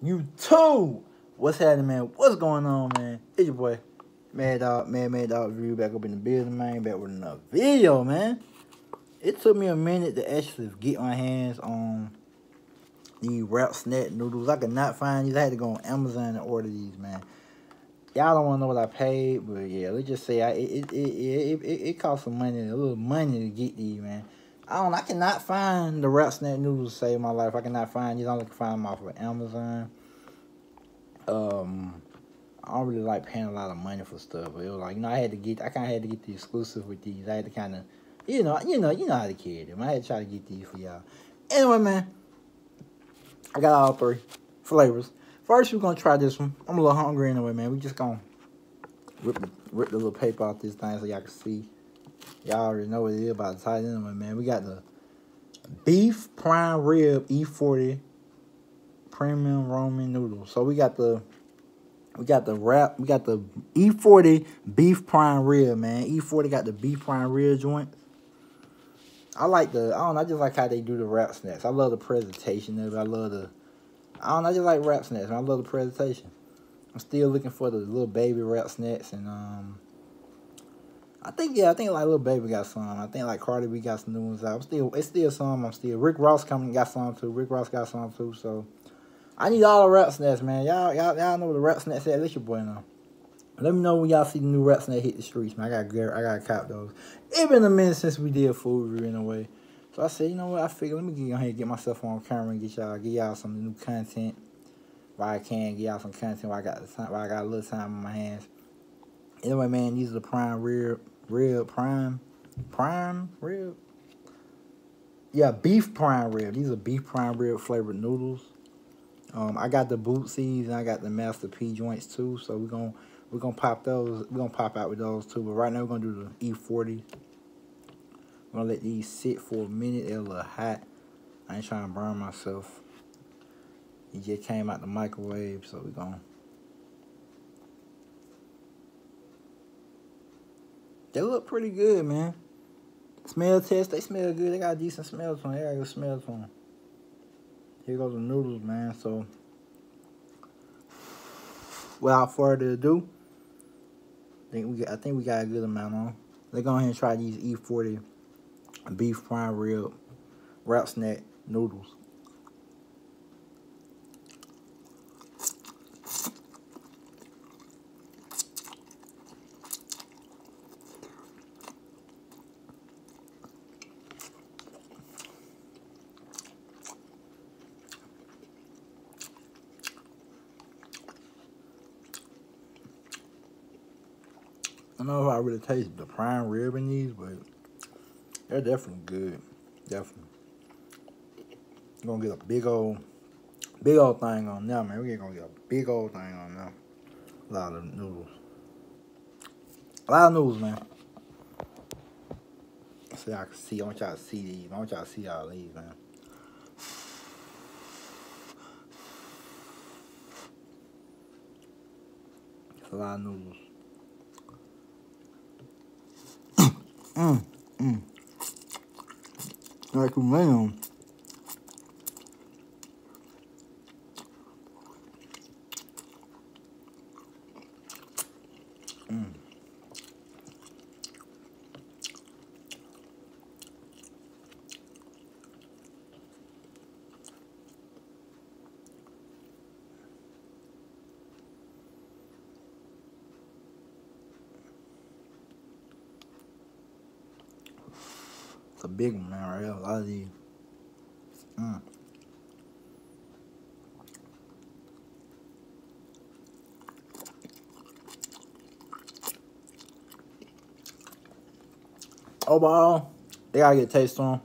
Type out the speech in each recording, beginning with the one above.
You too. What's happening, man? What's going on, man? It's your boy, Mad Dog, Mad Mad Dog Review back up in the building, man. Back with another video, man. It took me a minute to actually get my hands on these Rap Snack noodles. I could not find these. I had to go on Amazon and order these, man. Y'all don't want to know what I paid, but yeah, let's just say I, it, it, it, it, it, it cost some money, a little money to get these, man. I don't. I cannot find the Rap Snack noodles to save my life. I cannot find these. I only can find them off of Amazon. Um, I don't really like paying a lot of money for stuff, but it was like you know I had to get. I kind of had to get the exclusive with these. I had to kind of, you know, you know, you know how to carry them. I had to try to get these for y'all. Anyway, man, I got all three flavors. First, we're gonna try this one. I'm a little hungry anyway, man. We just gonna rip the, rip the little paper off this thing so y'all can see. Y'all already know what it is about the title anyway, man. We got the beef prime rib E40 premium ramen noodles. So we got the we got the wrap, we got the E40 beef prime rib, man. E40 got the beef prime rib joint. I like the I don't know, I just like how they do the Rap Snacks. I love the presentation of it. I love the I don't know, I just like Rap Snacks. I love the presentation. I'm still looking for the Lil Baby Rap Snacks and um I think yeah, I think like Lil Baby got some. I think like Cardi B got some new ones out. I'm still it's still some. I'm still Rick Ross coming got some too. Rick Ross got some too. So I need all the rap snacks, man. Y'all y'all y'all know the rap snacks at. Let your boy know. Let me know when y'all see the new rap snacks hit the streets, man. I got I got cop those. It been a minute since we did food review in a way. So I said, you know what? I figured let me get on here, get myself on camera and get y'all get y'all some new content. While I can get y'all some content while I got the time while I got a little time on my hands. Anyway, man, these are the prime rib rib prime prime rib. Yeah, beef prime rib. These are beef prime rib flavored noodles. Um, I got the Bootsies and I got the Master P joints too. So we're gonna we're gonna pop those. We're gonna pop out with those too. But right now we're gonna do the E40. We're gonna let these sit for a minute. They're a little hot. I ain't trying to burn myself. It just came out the microwave, so we're gonna They look pretty good, man. Smell test, they smell good. They got decent smell to them. They got good smell to them. Here goes the noodles, man. So, without further ado, I think we I think we got a good amount on. Let's go ahead and try these E40 beef prime rib Rap Snack noodles. I don't know if I really taste the prime rib in these, but they're definitely good. Definitely. You're gonna get a big old, big old thing on them, man. We're gonna get a big old thing on them. A lot of noodles. A lot of noodles, man. So y'all can see. I want y'all to see these. I want y'all to see all these, man. A lot of noodles. Mm, mm. Like a man. Mm. It's a big one, man, right. A lot of these. Mm. Overall, they gotta get taste on.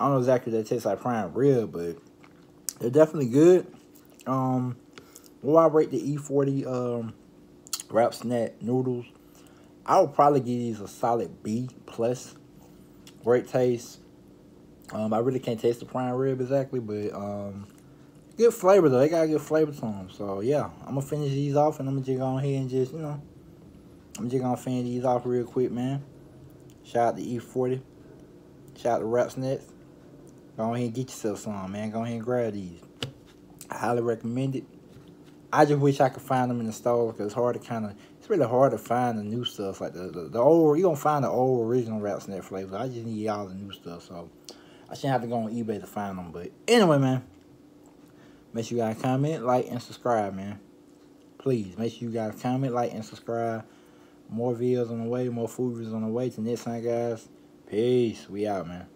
I don't know exactly if they taste like prime rib, but they're definitely good. Um, will I rate the E40 um Rap Snack noodles? I would probably give these a solid B plus. Great taste. Um, I really can't taste the prime rib exactly, but um, good flavor though. They got good flavor to them. So yeah, I'm gonna finish these off, and I'm gonna just go ahead and just you know, I'm just gonna finish these off real quick, man. Shout out to E40. Shout out to Rap Snacks. Go ahead and get yourself some, man. Go ahead and grab these. I highly recommend it. I just wish I could find them in the store because it's hard to kind of. It's really hard to find the new stuff like the the, the old. You gonna find the old original Rap Snack flavors. I just need all the new stuff, so I shouldn't have to go on eBay to find them. But anyway, man, make sure you guys comment, like, and subscribe, man. Please make sure you guys comment, like, and subscribe. More videos on the way, more food videos on the way. Till next time, guys. Peace. We out, man.